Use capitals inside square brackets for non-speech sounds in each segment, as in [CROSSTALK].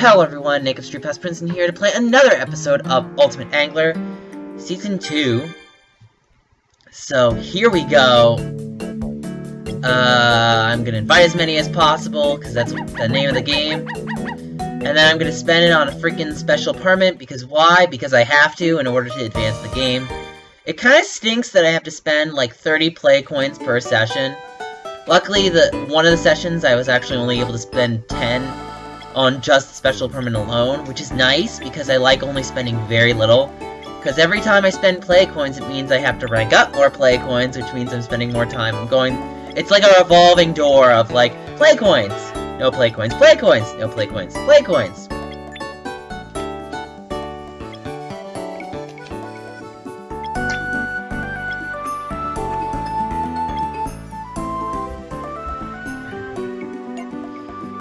Hello everyone, Naked StreetPass Princeton here to play another episode of Ultimate Angler, Season 2. So, here we go. Uh, I'm gonna invite as many as possible, because that's the name of the game. And then I'm gonna spend it on a freaking special permit, because why? Because I have to in order to advance the game. It kinda stinks that I have to spend like 30 play coins per session. Luckily, the one of the sessions I was actually only able to spend 10 on just special permit alone, which is nice because I like only spending very little. Because every time I spend play coins, it means I have to rank up more play coins, which means I'm spending more time. I'm going... It's like a revolving door of, like, play coins, no play coins, play coins, no play coins, play coins.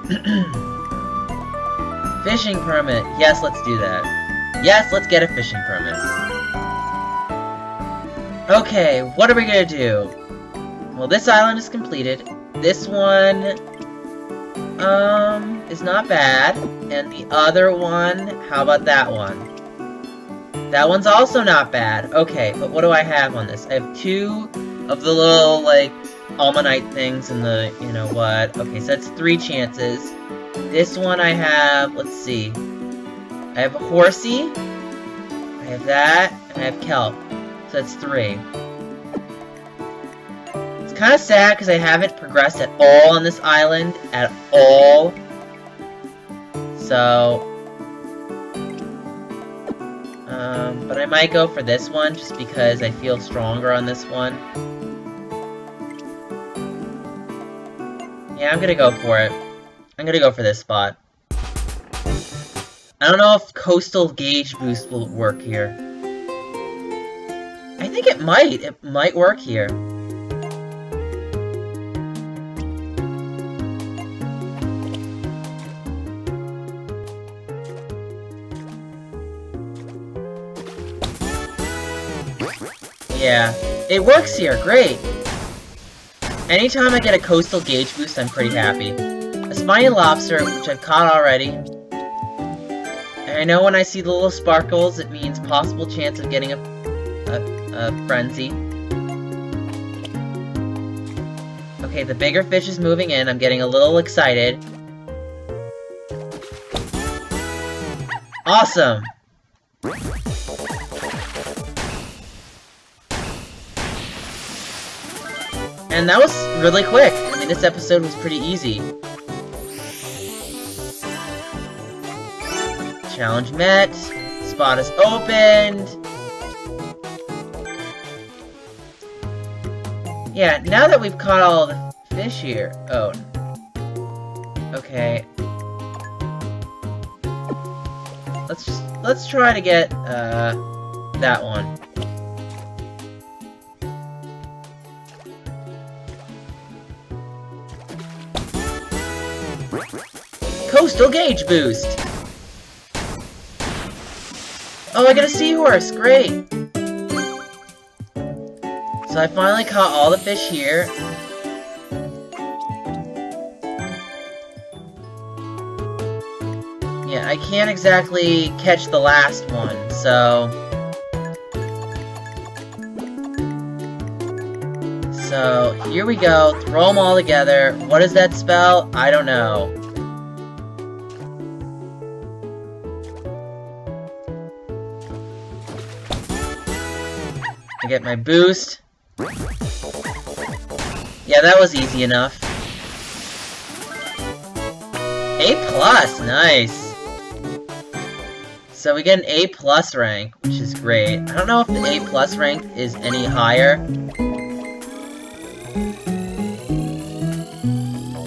[CLEARS THROAT] Fishing permit. Yes, let's do that. Yes, let's get a fishing permit. Okay, what are we gonna do? Well, this island is completed. This one, um, is not bad. And the other one, how about that one? That one's also not bad. Okay, but what do I have on this? I have two of the little, like, ammonite things and the, you know what. Okay, so that's three chances. This one I have, let's see. I have a horsey. I have that, and I have kelp. So that's three. It's kind of sad because I haven't progressed at all on this island. At all. So... Um, but I might go for this one just because I feel stronger on this one. Yeah, I'm gonna go for it. I'm gonna go for this spot. I don't know if Coastal Gauge Boost will work here. I think it might. It might work here. Yeah, it works here. Great. Anytime I get a Coastal Gauge Boost, I'm pretty happy. A spiny lobster, which I've caught already. And I know when I see the little sparkles, it means possible chance of getting a, a, a frenzy. Okay, the bigger fish is moving in. I'm getting a little excited. Awesome! And that was really quick. I mean, this episode was pretty easy. Challenge met. Spot is opened. Yeah, now that we've caught all the fish here... Oh. Okay. Let's just... Let's try to get, uh... That one. Coastal Gauge Boost! Oh, I got a seahorse! Great! So I finally caught all the fish here. Yeah, I can't exactly catch the last one, so... So, here we go. Throw them all together. What does that spell? I don't know. I get my boost. Yeah, that was easy enough. A plus, nice. So we get an A plus rank, which is great. I don't know if the A plus rank is any higher.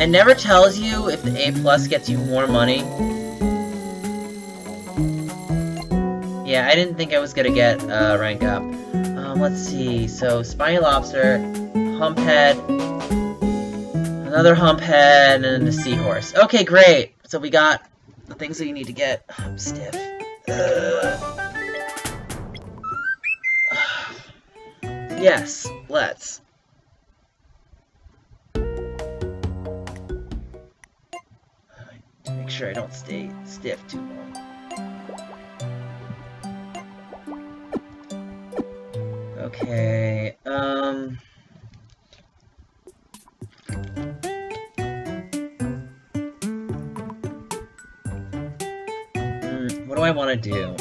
It never tells you if the A plus gets you more money. Yeah, I didn't think I was gonna get uh, rank up. Um, let's see. So, spiny lobster, humphead, another humphead, and a seahorse. Okay, great. So we got the things that you need to get. I'm stiff. [SIGHS] yes, let's. Make sure I don't stay stiff too long. Okay, um... Hmm, what do I want to do?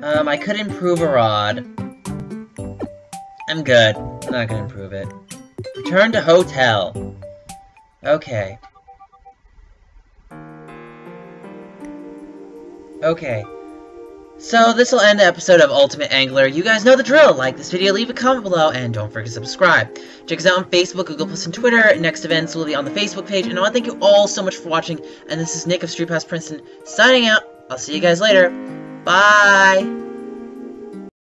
Um, I could improve a rod. I'm good. I'm not gonna improve it. Return to hotel. Okay. Okay. So, this will end the episode of Ultimate Angler. You guys know the drill. Like this video, leave a comment below, and don't forget to subscribe. Check us out on Facebook, Google+, and Twitter. Next events will be on the Facebook page. And I want to thank you all so much for watching. And this is Nick of StreetPass Princeton, signing out. I'll see you guys later. Bye!